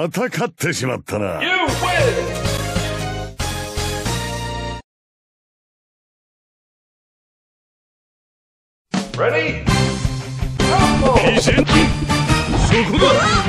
また勝ってしまったな。Ready? Go! そこだ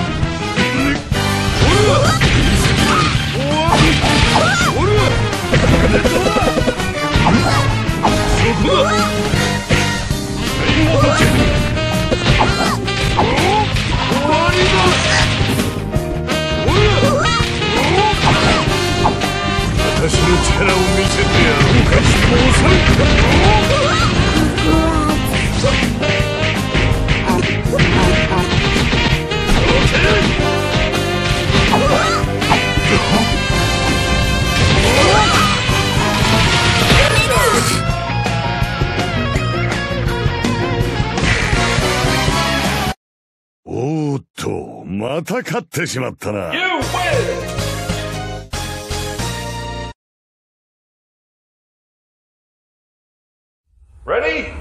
また勝ってしまったな。Ready?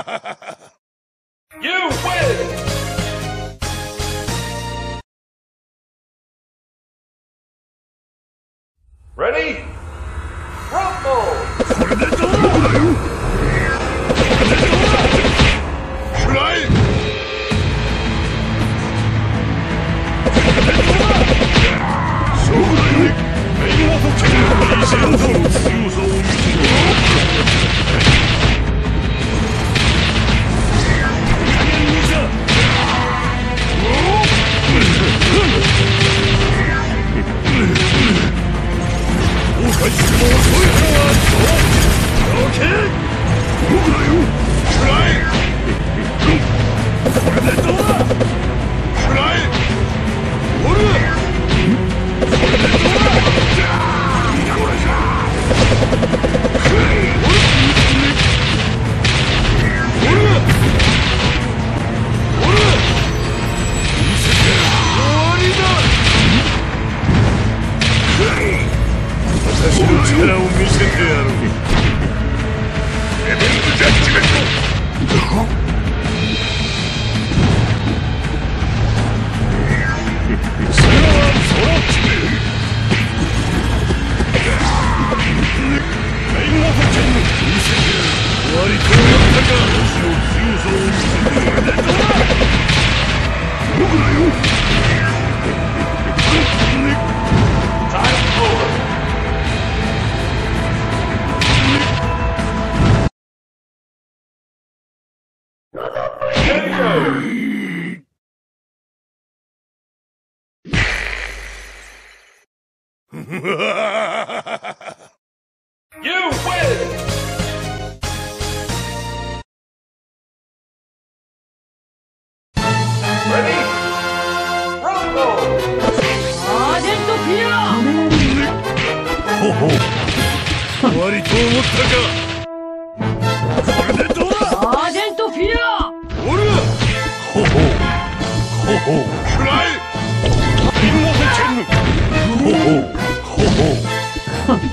You win! Ready? Rumble! アージェントフィア!ほほ終わりと思ったか。これでどうだ？アージェントフィア!おるほほほほくらえインナフチェンヌほほほほ終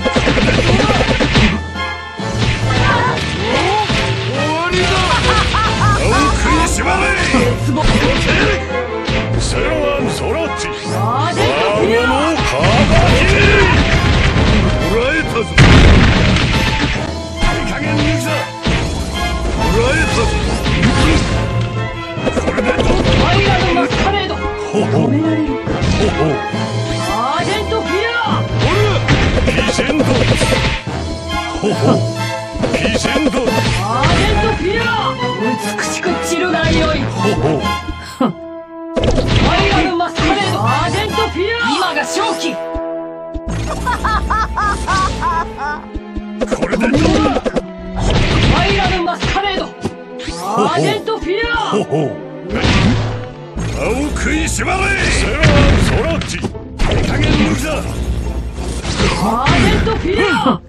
ほほピジェンドアージェントフィア美しく散るがよいほほファイアのマスカレー！ドアージェントフィア今が正気これでどうだファイアのマスカレードアージェントフィアほほ歯を食いしばれセロワンソロッチいい加減抜きだアージェントフィア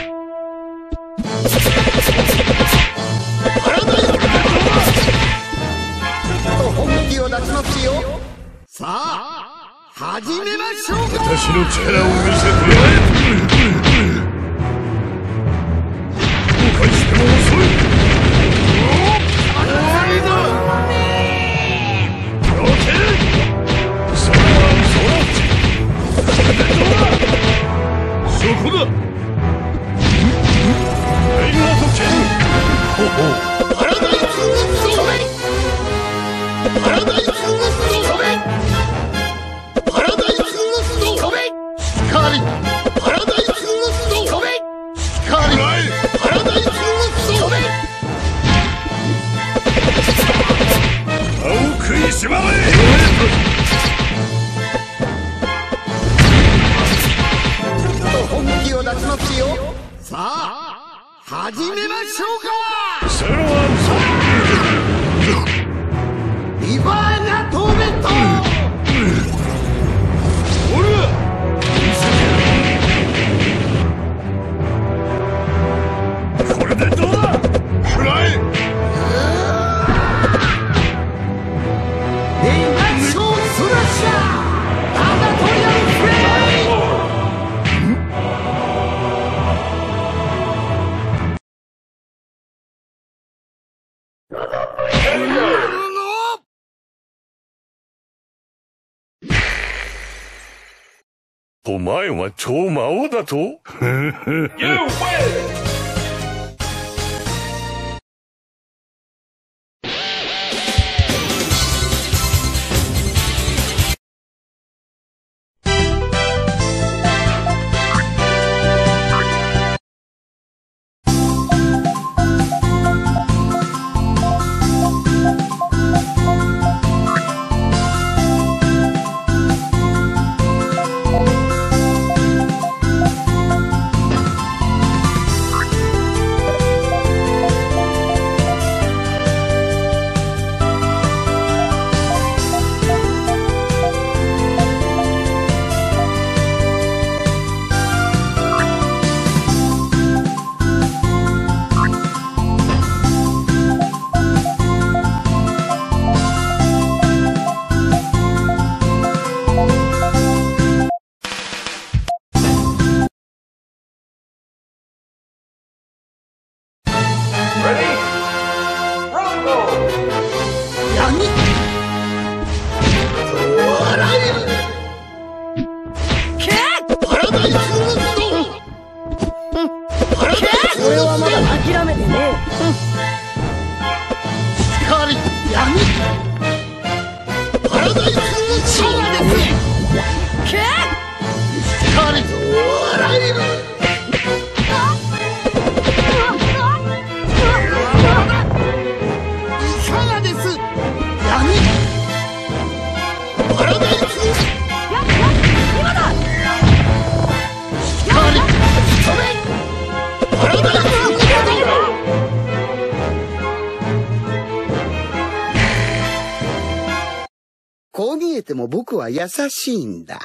さあ始めましょうか。私の力を見せてお前は超魔王だと？フても僕は優しいんだ。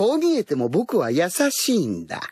こう見えても僕は優しいんだ。